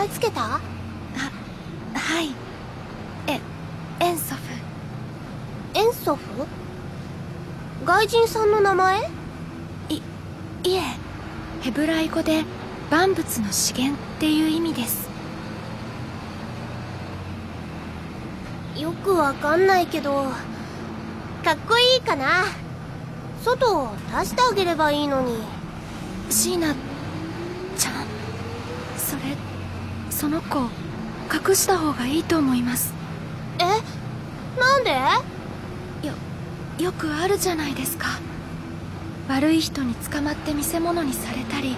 の子名前つけた？はい。えエンソフ。エンソフ？外人さんの名前？いいえ。ヘブライ語で万物の資源っていう意味です。よくわかんないけどかっこいいかな。外を出してあげればいいのに。シーナちゃんそれその子隠した方がいいと思います。え？なんで？よよくあるじゃないですか。悪い人に捕まって見せ物にされたり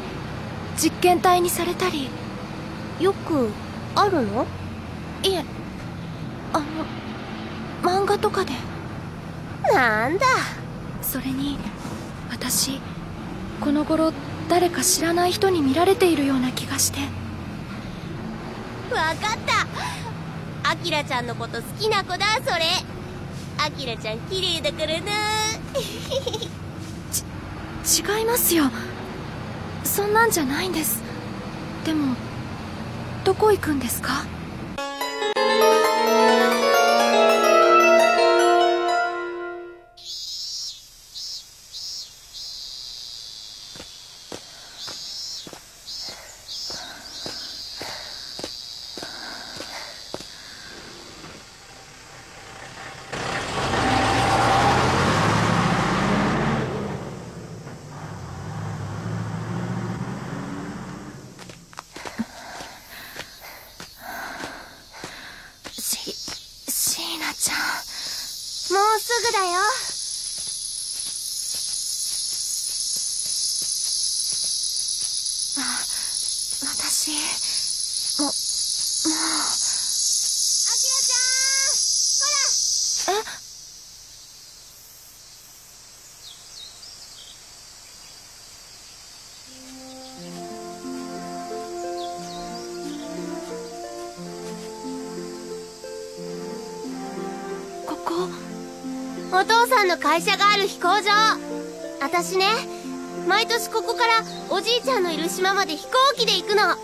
実験体にされたり。よくあるの？いえあの漫画とかで。なんだ？それに私この頃誰か知らない人に見られているような気がしてわかった。アキラちゃんのこと好きな子だそれ。アキラちゃん綺麗だからな。違いますよ。そんなんじゃないんです。でもどこ行くんですか？お父さんの会社がある飛行場。私ね毎年ここからおじいちゃんのいる島まで飛行機で行くの。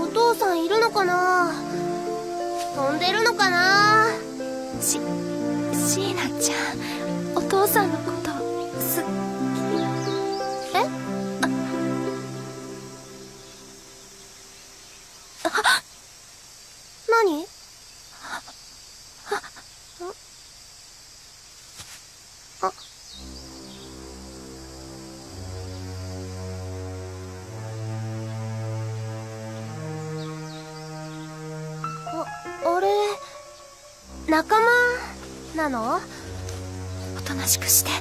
お父さんいるのかな？飛んでるのかな？し椎名ちゃんお父さんの子あれ仲間なの？おとなしくして。シ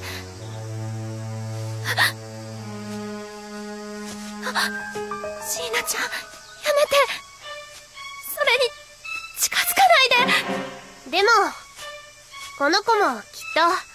ーナちゃんやめて。それに近づかないで。でもこの子もきっと。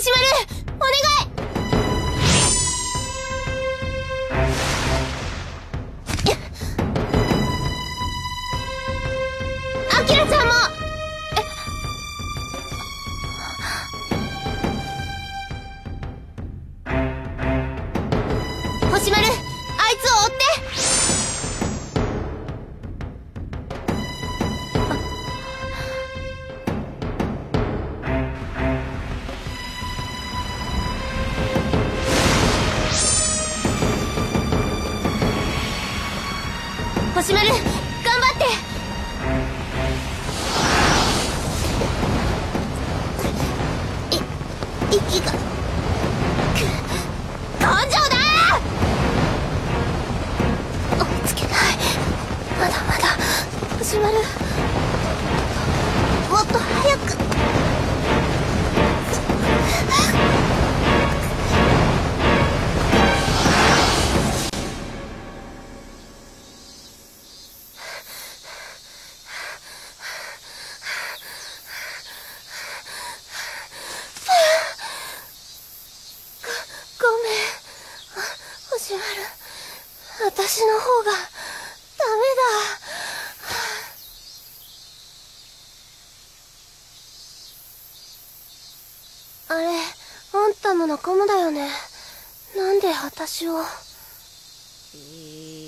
始まる。息が方がダメだ。あれあんたの仲間だよね。なんで私を。い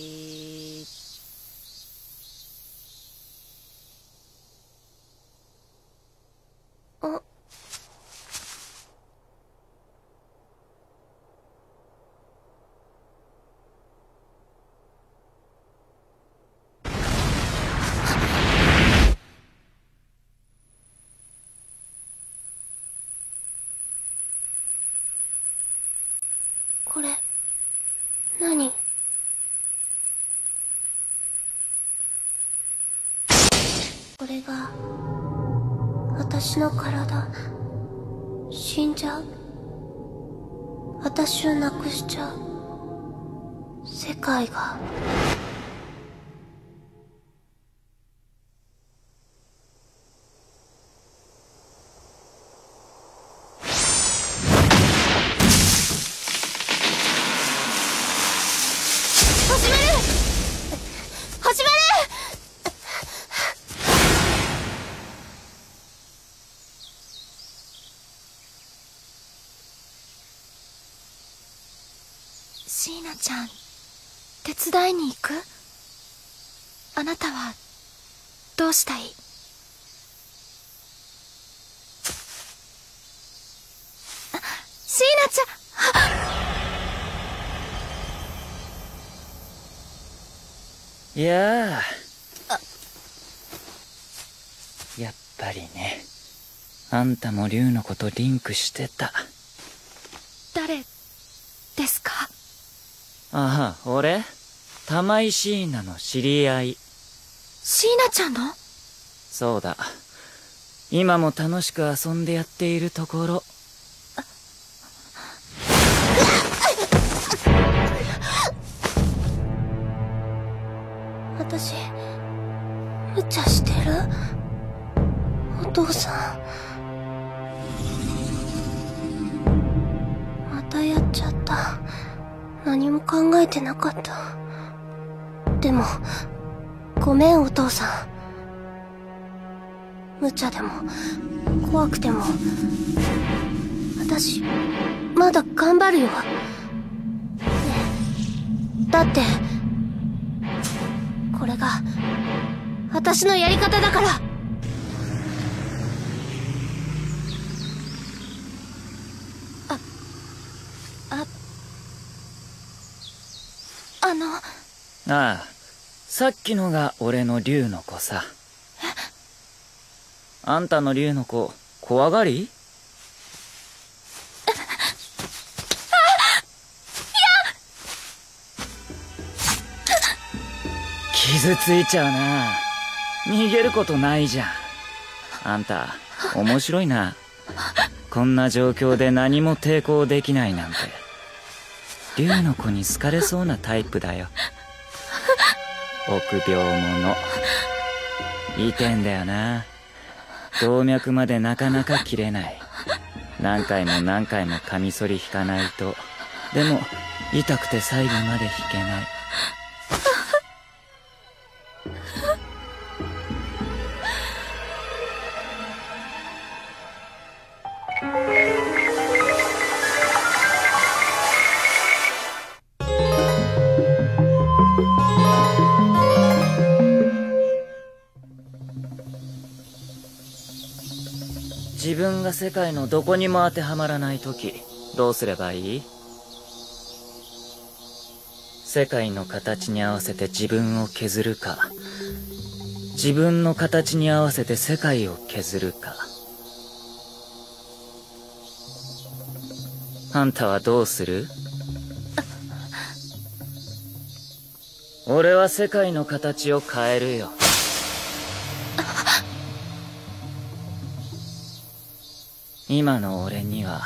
これ何これが私の体死んじゃう？私をなくしちゃう？世界が星丸星丸椎名ちゃん手伝いに行く？あなたはどうしたい？あ椎名ちゃん！いやあ。やっぱりね。あんたも竜のことリンクしてた誰ですかああ俺玉井椎名の知り合い。椎名ちゃんの？そうだ。今も楽しく遊んでやっているところ何も考えてなかった。でもごめんお父さん。無茶でも怖くても。私まだ頑張るよ。ねだってこれが私のやり方だからああのあああ。さっきのが俺の竜の子さ。あんたの竜の子怖がり？傷ついちゃうな。逃げることないじゃん。あんた面白いな。こんな状況で何も抵抗できないなんて。竜の子に好かれそうなタイプだよ。臆病者。いてんだよな。動脈までなかなか切れない。何回も何回もカミソリ引かないと。でも痛くて最後まで引けない。自分が世界のどこにも当てはまらない時どうすればいい？世界の形に合わせて自分を削るか。自分の形に合わせて世界を削るか。あんたはどうする？俺は世界の形を変えるよ。今の俺には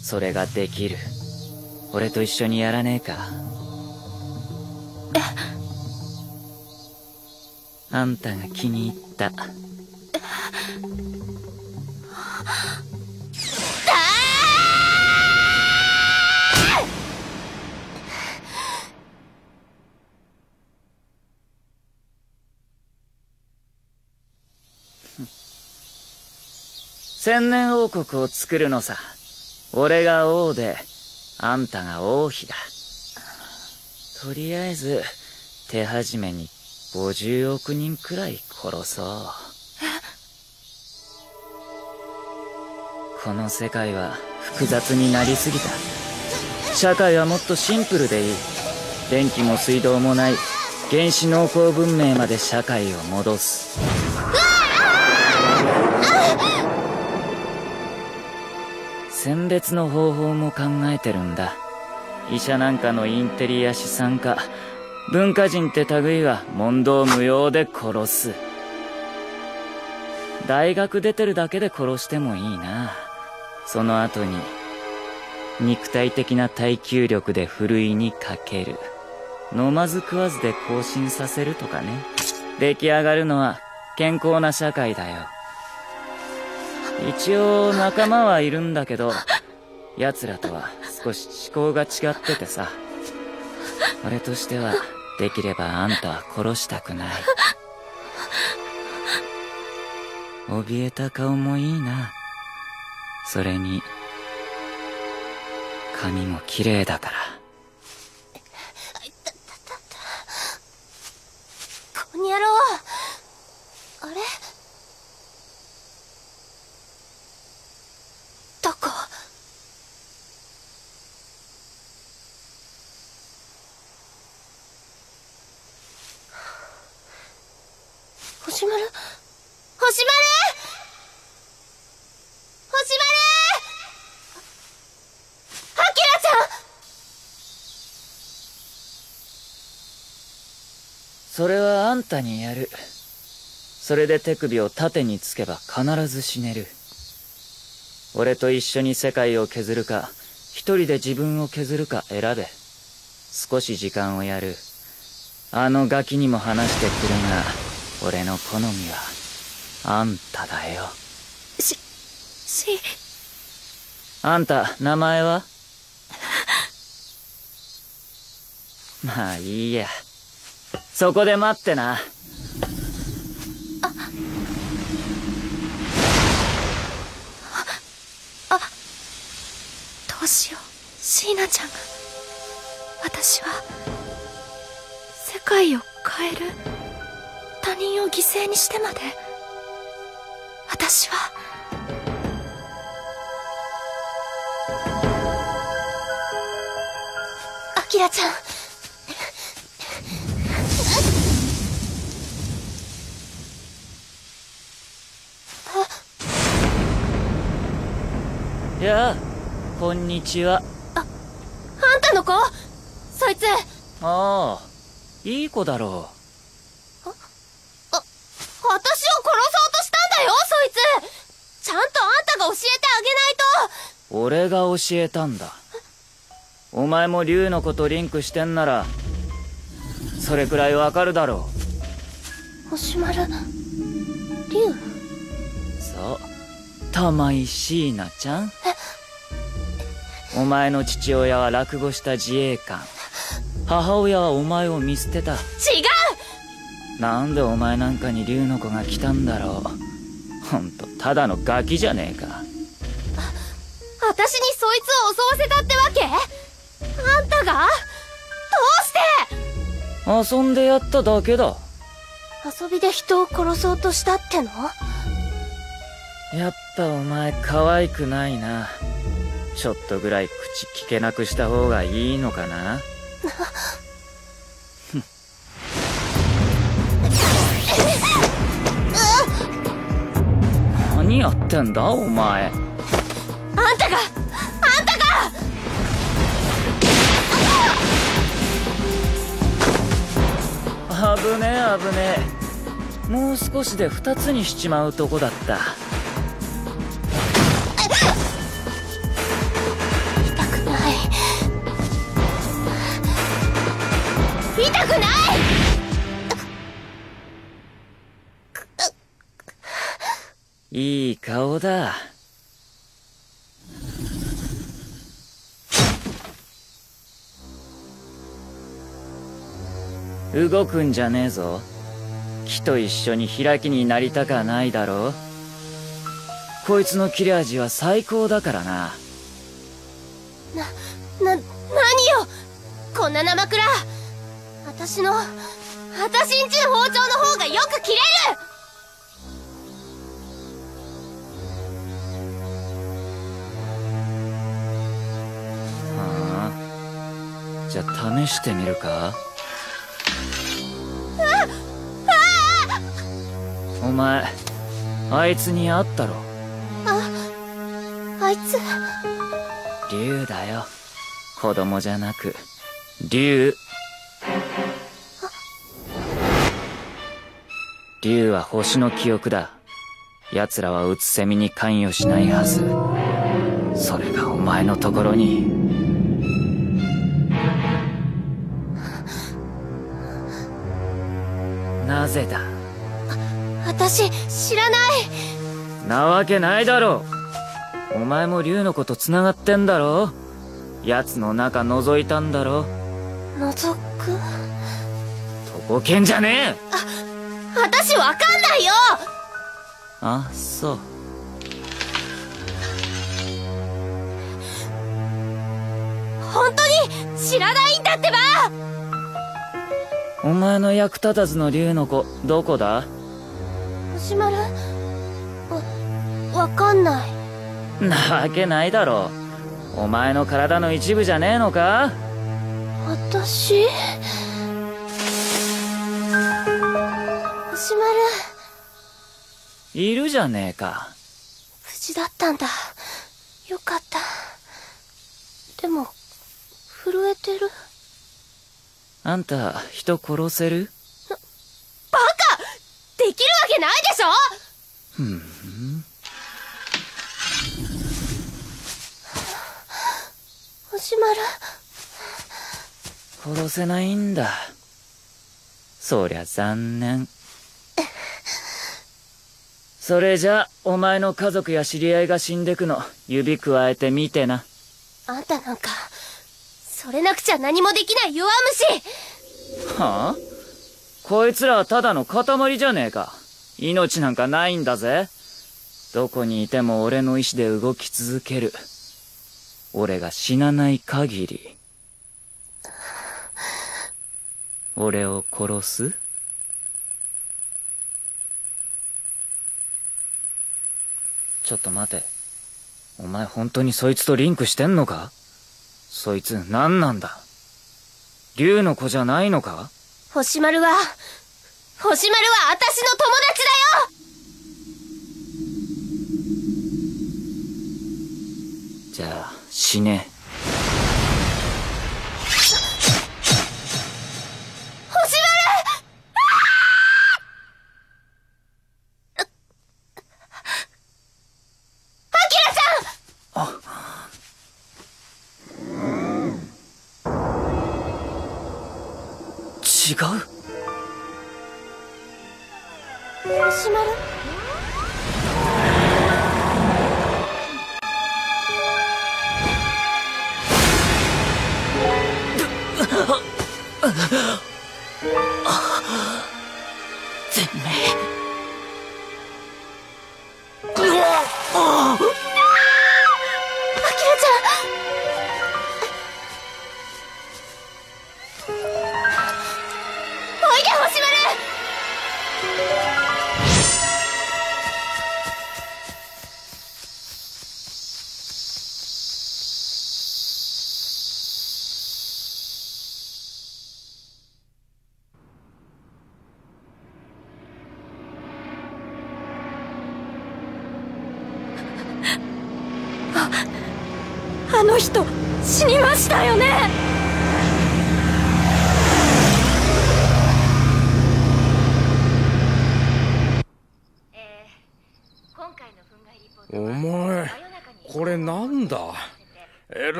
それができる。俺と一緒にやらねえか。あんたが気に入った千年王国を作るのさ。俺が王であんたが王妃だ。とりあえず手始めに50億人くらい殺そう。この世界は複雑になりすぎた。社会はもっとシンプルでいい。電気も水道もない。原始農耕文明まで社会を戻す。うわ選別の方法も考えてるんだ。医者なんかのインテリア資産家。文化人って類は問答無用で殺す。大学出てるだけで殺してもいいな。その後に肉体的な耐久力でふるいにかける。飲まず食わずで更新させるとかね。出来上がるのは健康な社会だよ。一応仲間はいるんだけど奴らとは少し思考が違っててさ。俺としてはできればあんたは殺したくない。怯えた顔もいいな。それに髪も綺麗だからこにゃろうあれどこ星丸星丸星丸あきらちゃんそれはあんたにやる。それで手首を縦につけば必ず死ねる。俺と一緒に世界を削るか一人で自分を削るか選べ。少し時間をやる。あのガキにも話してくるが俺の好みはあんただよ。ししあんた名前は？まあいいやそこで待ってな。あっあっどうしよう。椎名ちゃんが。私は世界を変える。他人を犠牲にしてまで。私は。あきらちゃん。やあこんにちは。あんたの子？そいつ。ああいい子だろあ私を殺そうとしたんだよそいつ。ちゃんとあんたが教えてあげないと。う俺が教えたんだ。お前も竜の子とリンクしてんならそれくらいわかるだろ星丸竜？うそう玉井椎名ちゃん？お前の父親は落語した自衛官。母親はお前を見捨てた。違う！なんでお前なんかに竜の子が来たんだろう？ほんとただのガキじゃねえか。私にそいつを襲わせたってわけ？あんたが？どうして？遊んでやっただけだ。遊びで人を殺そうとしたっての？やっぱお前可愛くないな。ちょっとぐらい口聞けなくした方がいいのかな。何やってんだお前。あんたがあんたが！危ねえ危ねえ。もう少しで二つにしちまうとこだったいい顔だ。動くんじゃねえぞ。木と一緒に開きになりたかないだろう。こいつの切れ味は最高だからな。な、な何よ。こんな生倉私の、私んちの包丁の方がよく切れる。試してみるか？お前あいつに会ったろ？あいつ、竜だよ。子供じゃなく竜。竜は星の記憶だ。奴らはうつせみに関与しないはず。それがお前のところになぜだ？私、知らない。なわけないだろお前も竜の子と繋がってんだろ奴の中覗いたんだろ覗く？とぼけんじゃねえ！私わかんないよ。あそう。本当に知らないんだってばお前の役立たずの竜の子どこだ？星丸？わ、わかんない。なわけないだろお前の体の一部じゃねえのか？私？星丸、いるじゃねえか無事だったんだ。よかった。でも、震えてる。あんた人殺せる？バカ！できるわけないでしょ！ふん。星丸、殺せないんだ。そりゃ残念。それじゃお前の家族や知り合いが死んでくの。指くわえて見てな。あんたなんか、それなくちゃ何もできない弱虫。はあ？こいつらはただの塊じゃねえか。命なんかないんだぜ。どこにいても俺の意志で動き続ける。俺が死なない限り。俺を殺す？ちょっと待て。お前本当にそいつとリンクしてんのか？そいつ何なんだ？竜の子じゃないのか？星丸は、星丸は私の友達だよ！じゃあ死ね違う。ュマロあっ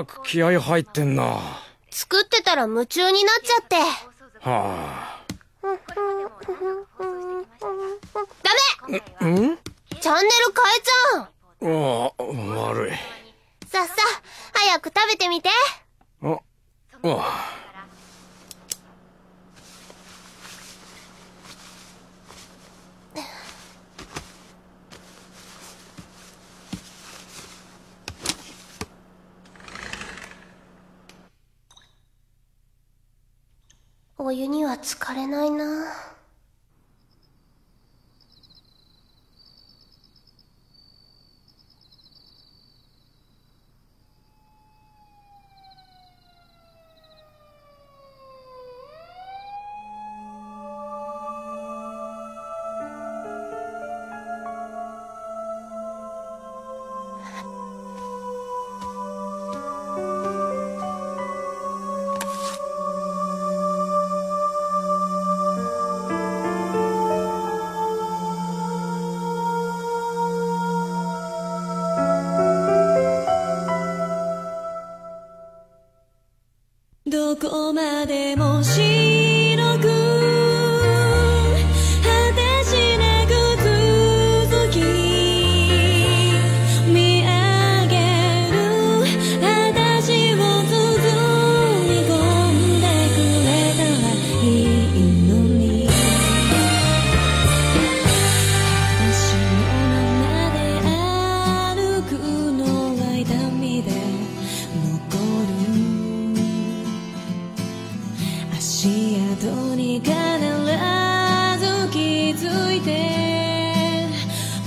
らく気合入ってんな。は作ってたら夢中になっちゃって。あ。ダメ！ん？チャンネル変えちゃう。ああ悪い。さっさ、早く食べてみて。ああお湯には浸かれないな。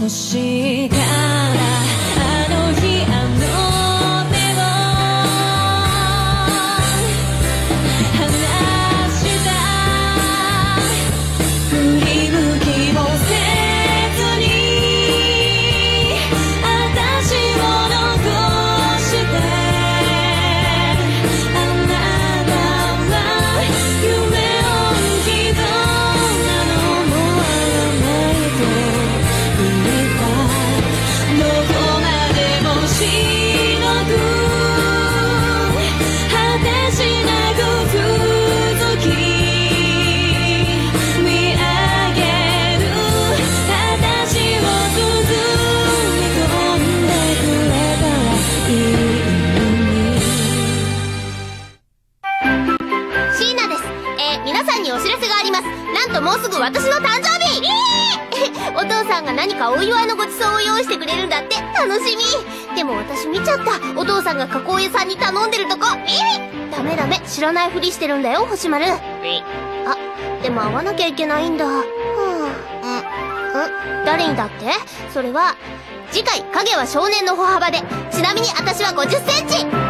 欲しらないふりしてるんだよ、星丸。あ、でも会わなきゃいけないんだ。はあ、んん誰にだって？それは、次回、影は少年の歩幅で。ちなみに私は50センチ